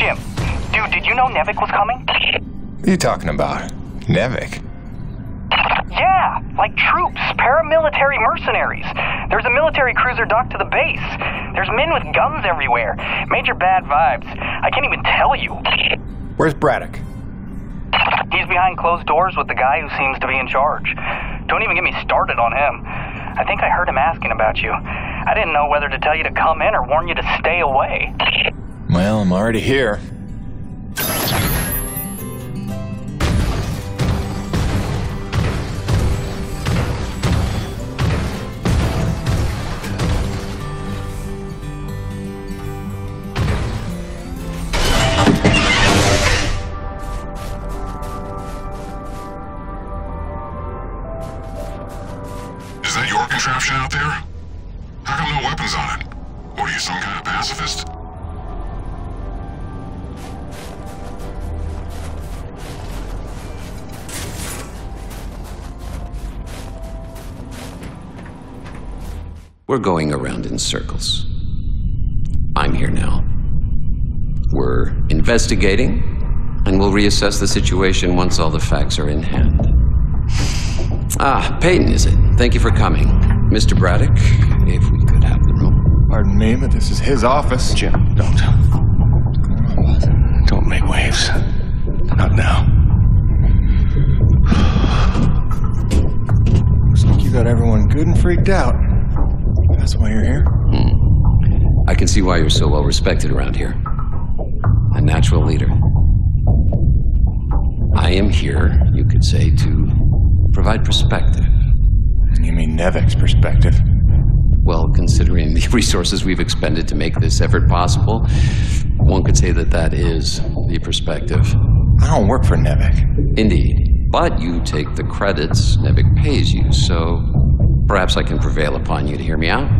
Jim, dude, did you know NEVEC was coming? What are you talking about? NEVEC? Yeah, like troops, paramilitary mercenaries. There's a military cruiser docked to the base. There's men with guns everywhere. Major bad vibes. I can't even tell you. Where's Braddock? He's behind closed doors with the guy who seems to be in charge. Don't even get me started on him. I think I heard him asking about you. I didn't know whether to tell you to come in or warn you to stay away. Well, I'm already here. We're going around in circles. I'm here now. We're investigating, and we'll reassess the situation once all the facts are in hand. Ah, Peyton, is it? Thank you for coming. Mr. Braddock, if we could have the room. Pardon me, but this is his office. Jim, don't. Don't make waves. Not now. Looks like you got everyone good and freaked out. That's why you're here? Hmm. I can see why you're so well respected around here. A natural leader. I am here, you could say, to provide perspective. You mean NEVEC's perspective? Well, considering the resources we've expended to make this effort possible, one could say that that is the perspective. I don't work for NEVEC. Indeed. But you take the credits NEVEC pays you, so perhaps I can prevail upon you to hear me out.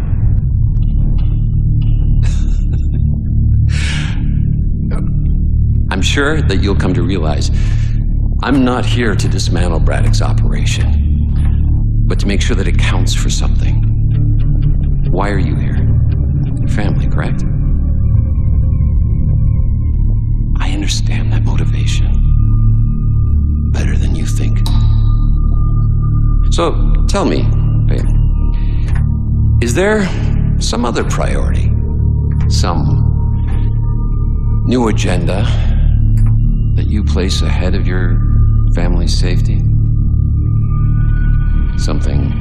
I'm sure that you'll come to realize I'm not here to dismantle Braddock's operation, but to make sure that it counts for something. Why are you here? Your family, correct? I understand that motivation better than you think. So tell me, is there some other priority? Some new agenda you place ahead of your family's safety? Something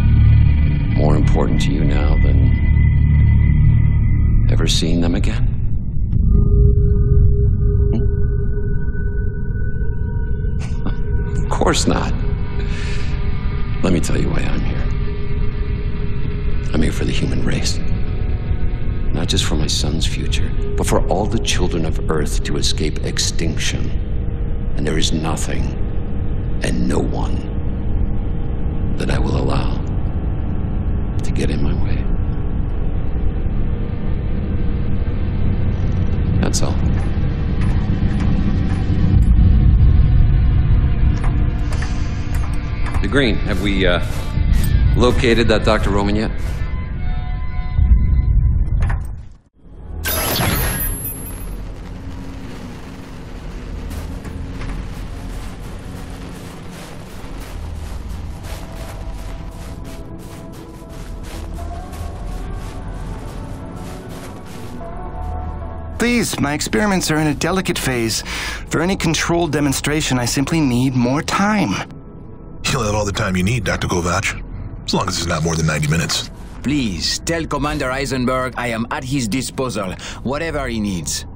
more important to you now than ever seeing them again? Hmm? Of course not. Let me tell you why I'm here. I'm here for the human race. Not just for my son's future, but for all the children of Earth to escape extinction. And there is nothing and no one that I will allow to get in my way. That's all. The Green, have we uh, located that Dr. Roman yet? Please, my experiments are in a delicate phase. For any controlled demonstration, I simply need more time. You'll have all the time you need, Dr. Kovac. As long as it's not more than 90 minutes. Please, tell Commander Isenberg I am at his disposal, whatever he needs.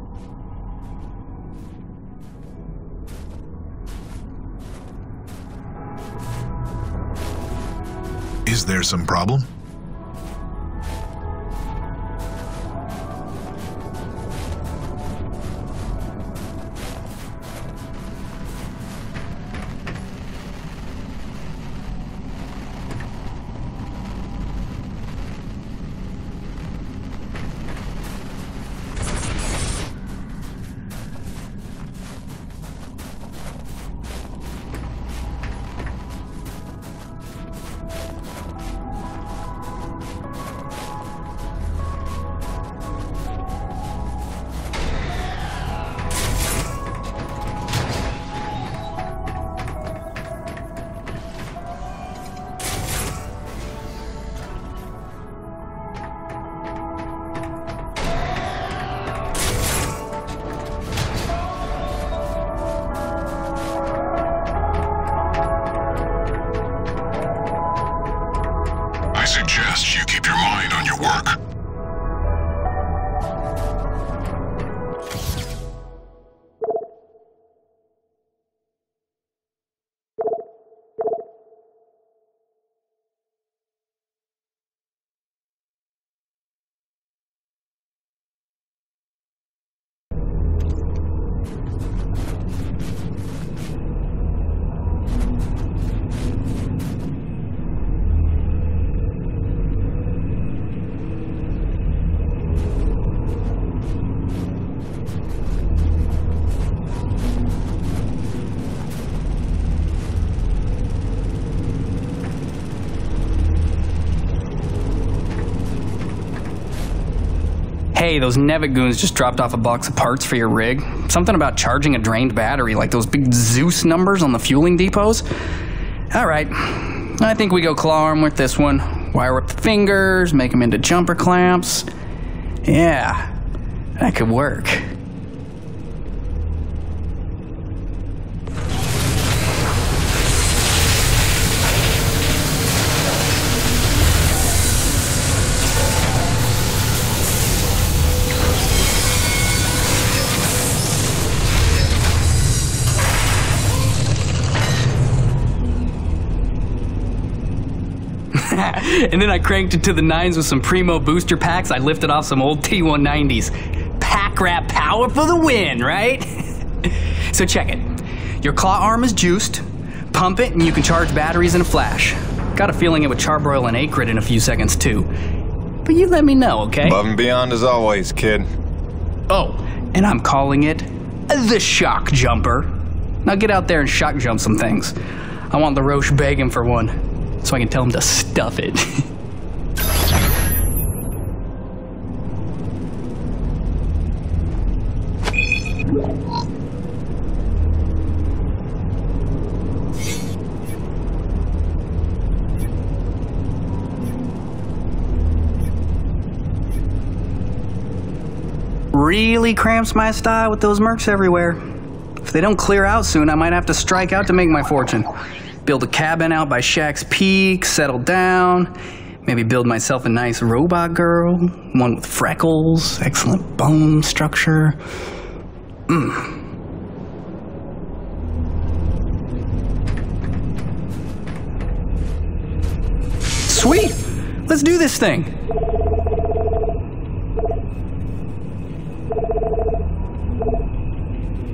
Is there some problem? Hey, those Nevigoons just dropped off a box of parts for your rig. Something about charging a drained battery, like those big Zeus numbers on the fueling depots. All right, I think we go claw arm with this one. Wire up the fingers, make them into jumper clamps. Yeah, that could work. And then I cranked it to the nines with some Primo booster packs. I lifted off some old T190s. Pack rat power for the win, right? so check it. Your claw arm is juiced. Pump it, and you can charge batteries in a flash. Got a feeling it would charbroil an Akrid in a few seconds too. But you let me know, okay? Above and beyond as always, kid. Oh, and I'm calling it the shock jumper. Now get out there and shock jump some things. I want the Roche begging for one, so I can tell him to stuff it. really cramps my style with those mercs everywhere. If they don't clear out soon, I might have to strike out to make my fortune. Build a cabin out by Shack's Peak, settle down, maybe build myself a nice robot girl, one with freckles, excellent bone structure. Mm. Sweet! Let's do this thing!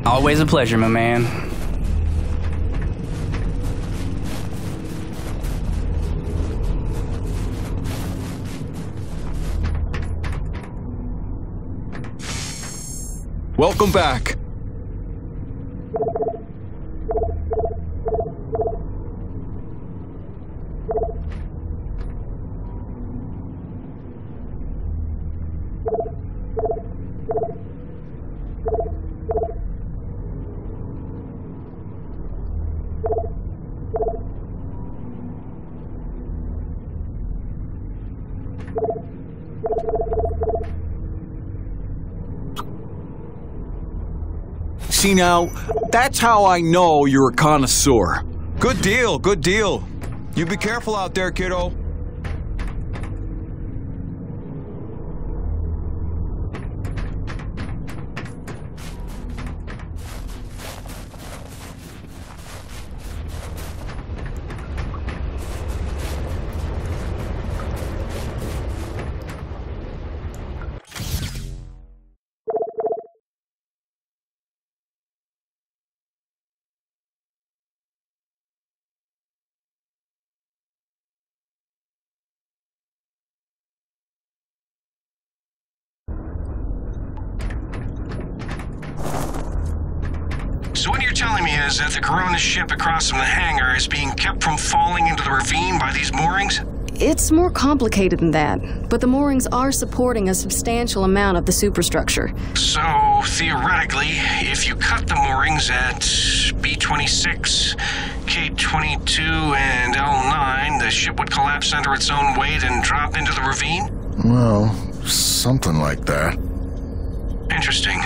Always a pleasure, my man. Welcome back. See now, that's how I know you're a connoisseur. Good deal, good deal. You be careful out there, kiddo. So what you're telling me is the ship across from the hangar is being kept from falling into the ravine by these moorings? It's more complicated than that, but the moorings are supporting a substantial amount of the superstructure. So, theoretically, if you cut the moorings at B-26, K-22, and L-9, the ship would collapse under its own weight and drop into the ravine? Well, something like that. Interesting.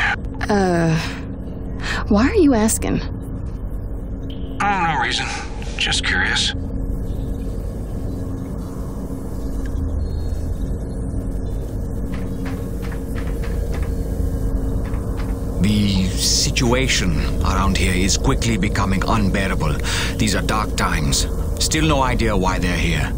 Uh, why are you asking? Oh, no reason. Just curious. The situation around here is quickly becoming unbearable. These are dark times. Still no idea why they're here.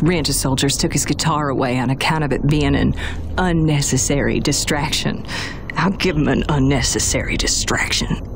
Ranta soldiers took his guitar away on account of it being an unnecessary distraction. I'll give him an unnecessary distraction.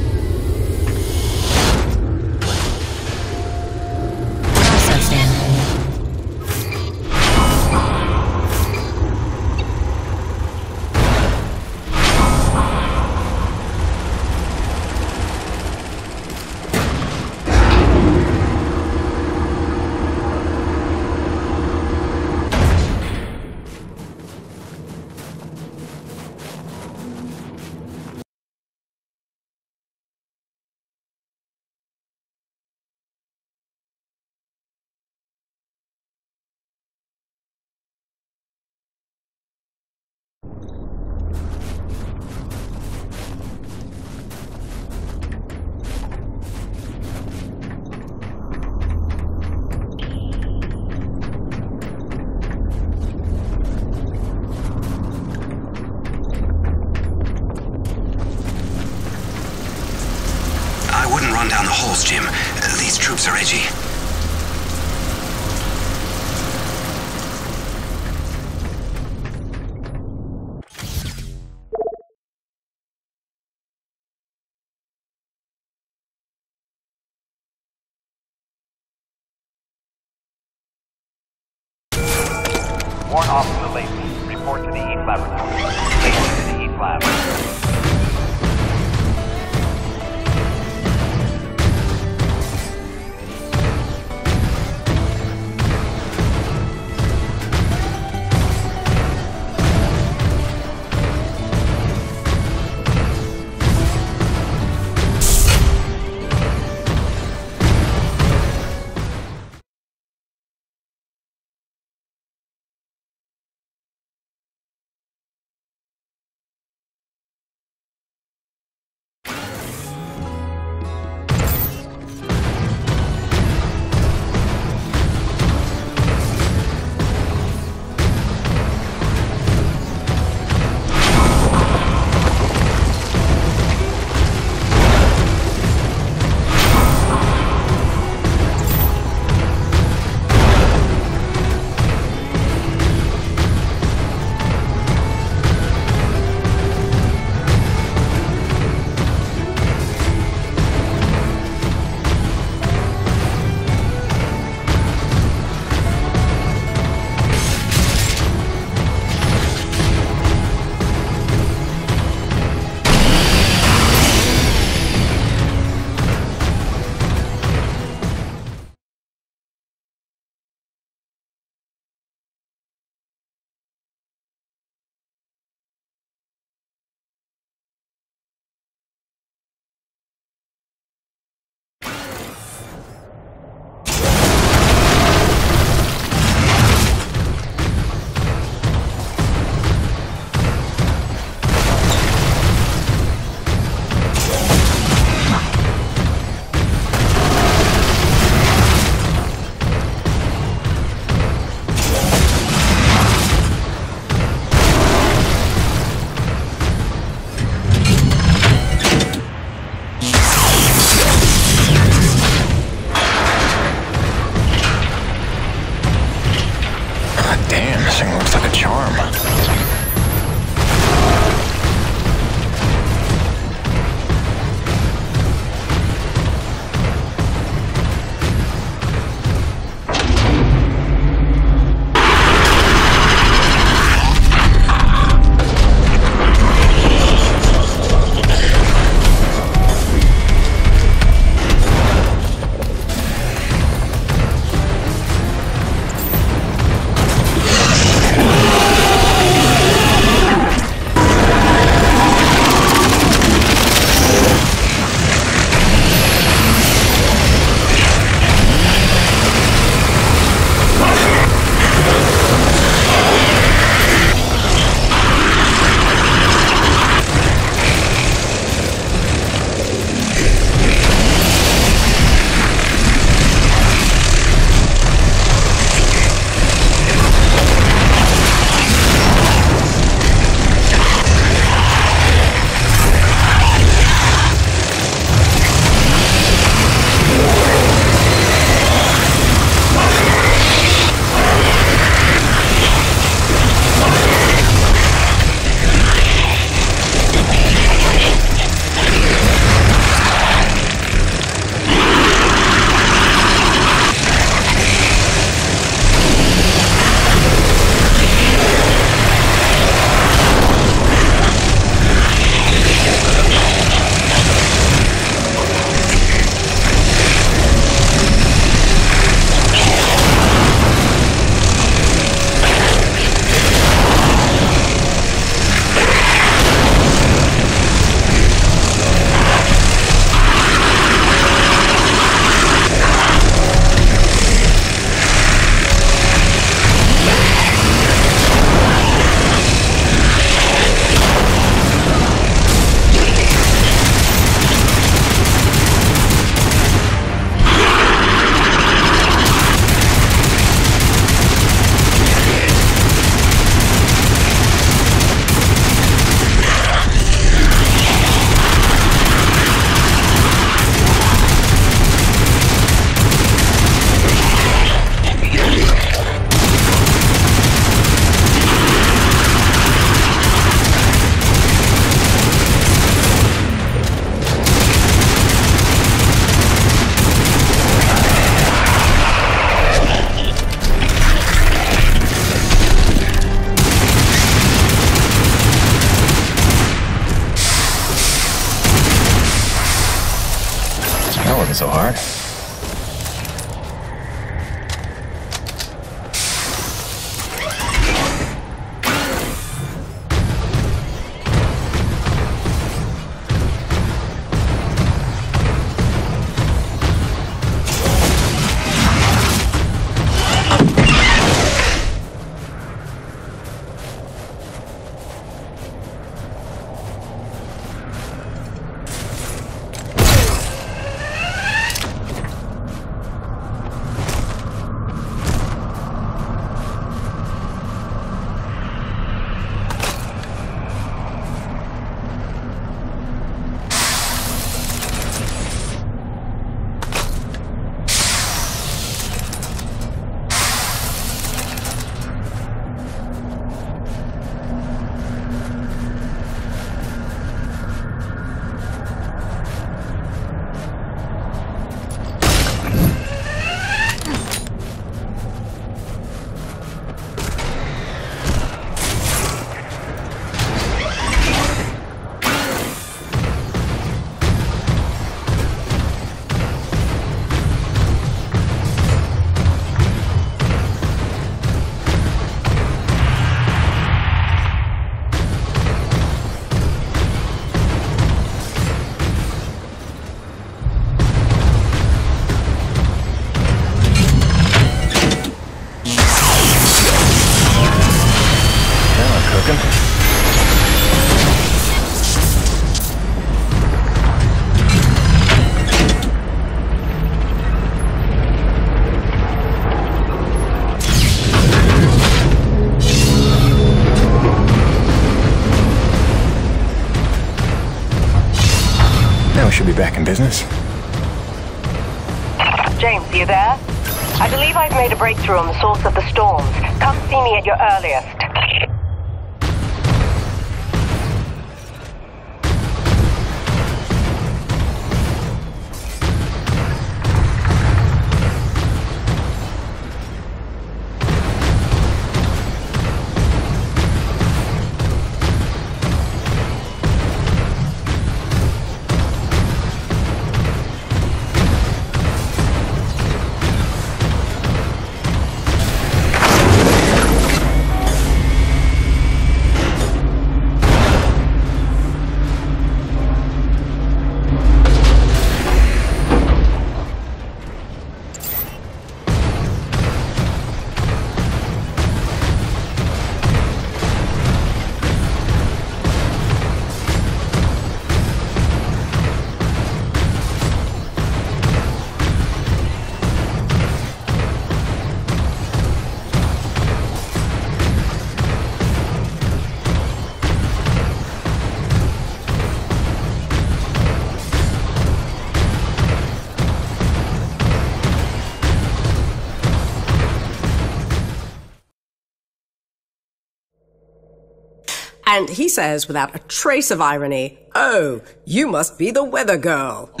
And he says, without a trace of irony, Oh, you must be the weather girl.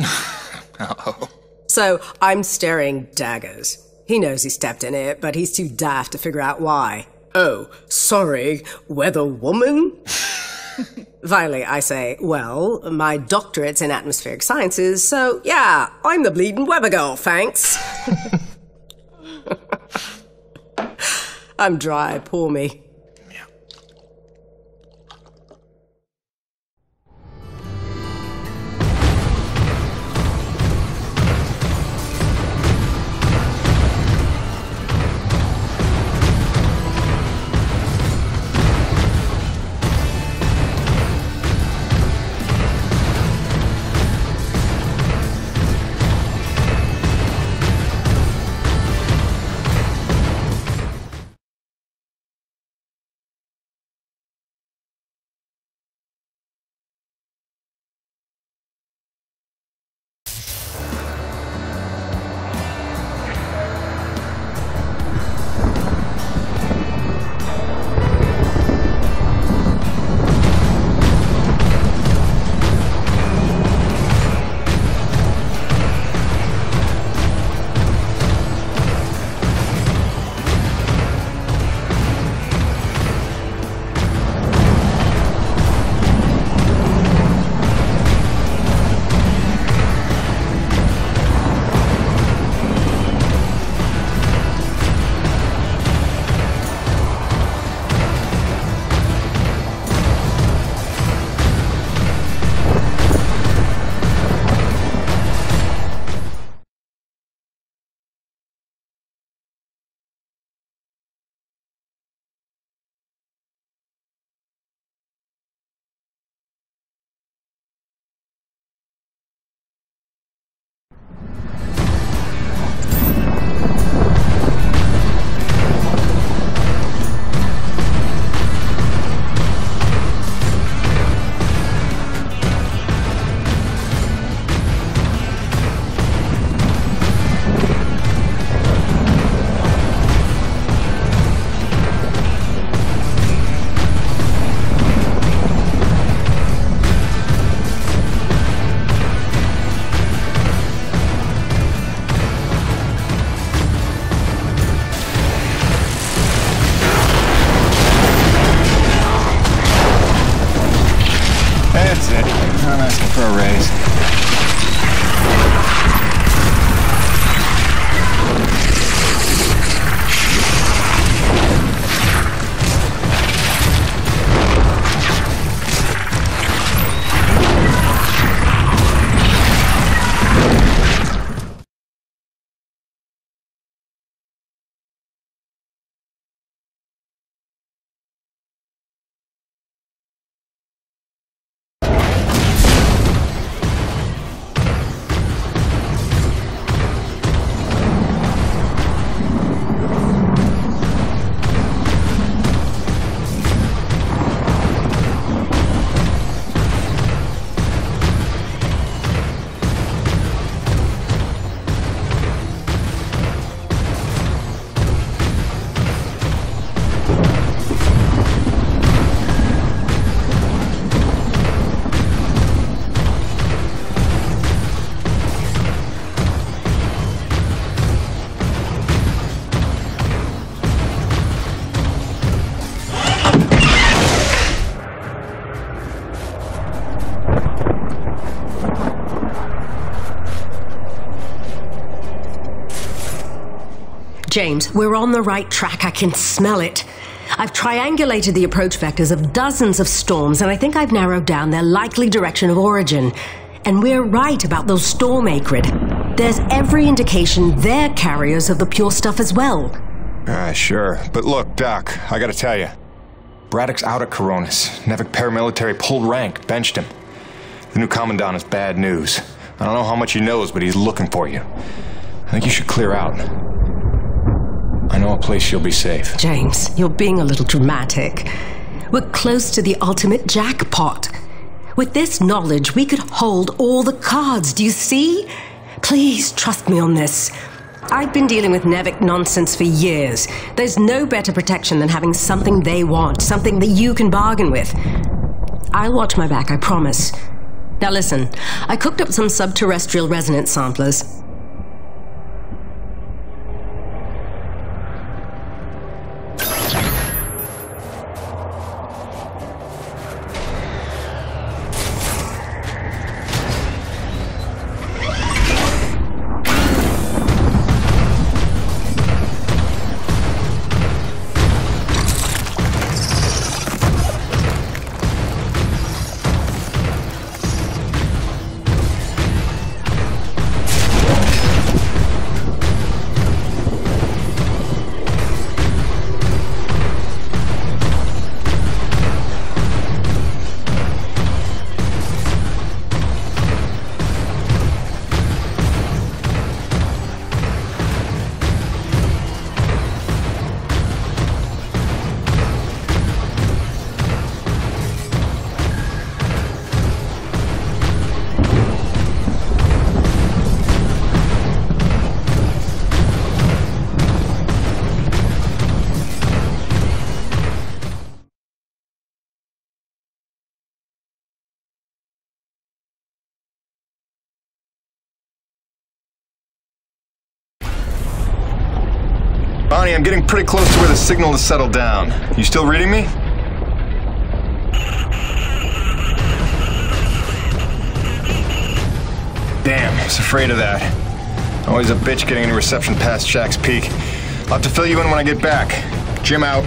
Oh. So I'm staring daggers. He knows he stepped in it, but he's too daft to figure out why. Oh, sorry, weather woman? Finally, I say, well, my doctorate's in atmospheric sciences, so yeah, I'm the bleeding weather girl, thanks. I'm dry, poor me. James, we're on the right track. I can smell it. I've triangulated the approach vectors of dozens of storms, and I think I've narrowed down their likely direction of origin. And we're right about those storm Akrid. There's every indication they're carriers of the pure stuff as well. Ah, sure. But look, Doc, I gotta tell you. Braddock's out at Coronis. NEVEC paramilitary pulled rank, benched him. The new commandant is bad news. I don't know how much he knows, but he's looking for you. I think you should clear out. I know a place you'll be safe. James, you're being a little dramatic. We're close to the ultimate jackpot. With this knowledge, we could hold all the cards, do you see? Please trust me on this. I've been dealing with NEVEC nonsense for years. There's no better protection than having something they want, something that you can bargain with. I'll watch my back, I promise. Now listen, I cooked up some subterrestrial resonance samplers. Getting pretty close to where the signal has settled down. You still reading me? Damn, I was afraid of that. Always a bitch getting any reception past Shack's Peak. I'll have to fill you in when I get back. Jim out.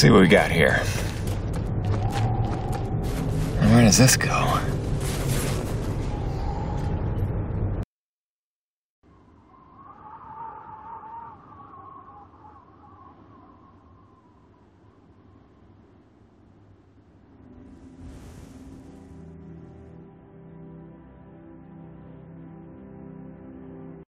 See what we got here. Where does this go?